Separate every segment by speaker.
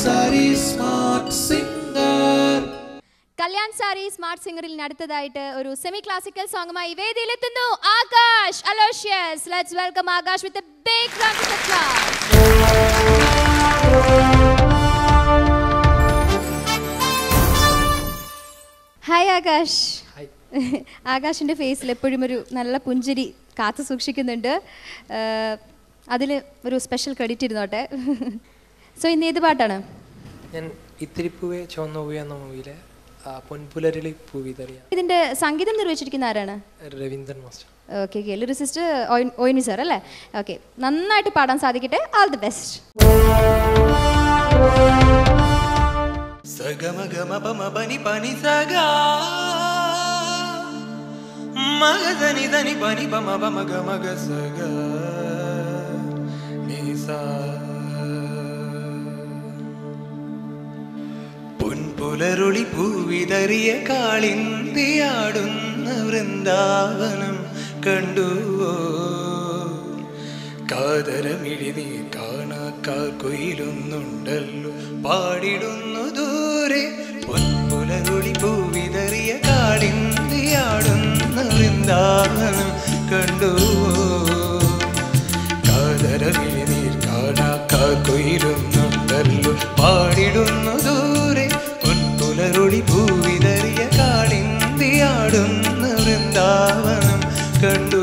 Speaker 1: Sari smart Singer.
Speaker 2: Kalyan Sari smart സിംഗറിൽ അടുത്തതായിട്ട് ഒരു semi classical സോങ്ങുമായി വേദിയിലെത്തുന്നു Akash Aloysius. Let's welcome Akash with big round of applause hi Akash. ആകാശിന്റെ ഫേസിൽ എപ്പോഴും ഒരു നല്ല പുഞ്ചിരി കാത്തു സൂക്ഷിക്കുന്നുണ്ട്. അതിൽ ഒരു സ്പെഷ്യൽ ക്രെഡിറ്റ് ഇരുന്നോട്ടെ. സോ ഇന്ന് ഏത് പാട്ടാണ്?
Speaker 3: ഞാൻ ഇത്തിരി പൂവേ ചുവന്ന പൂവേ എന്ന മൂവിയിലെ പൊൻപുലരിളി പൂവിതറിയ
Speaker 2: ഇതിന്റെ സംഗീതം നിർവഹിച്ചിരിക്കുന്ന ആരാണ്?
Speaker 3: Raveendran master.
Speaker 2: Okay okay sister ഓയിനി sir അല്ലേ? ഓക്കെ നന്നായിട്ട് പാടാൻ സാധിക്കട്ടെ. ആൾ ദി ബെസ്റ്റ്
Speaker 3: സഗമ ഗമ പമ പനി പനി സഗ. മഗ ധനി ധനി പനി പമ പമ ഗമ ഗ സഗ. നീ സാ പൊൻപുലരുളി പൂവിതറിയ കാളിന്തിയാടുന്ന വൃന്ദാവനം കണ്ടുവോ? കാതരമിഴി നീ കാണാക്കാർ കൊയിലൊന്നുണ്ടല്ലോ. പാടിടുന്നു ദൂരെ പൊൻപുലരുളി പൂവിതറിയ കാളിന്തിയാടുന്ന വൃന്ദാവനം കണ്ടുവോ? കാതരമിഴി നീ കാണാക്കാർ കൊയിലൊന്നുണ്ടല്ലോ. പാടിടുന്നു വൃന്ദാവനം കണ്ടു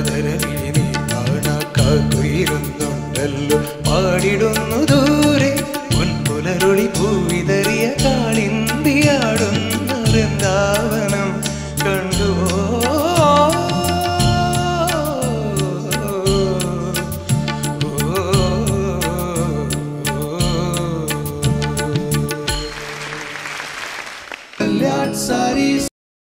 Speaker 3: കാണാക്കുയിരുന്നുണ്ടല്ലോ പാടിടുന്നു ദൂരെ പൊൻപുലരുളി പൂവി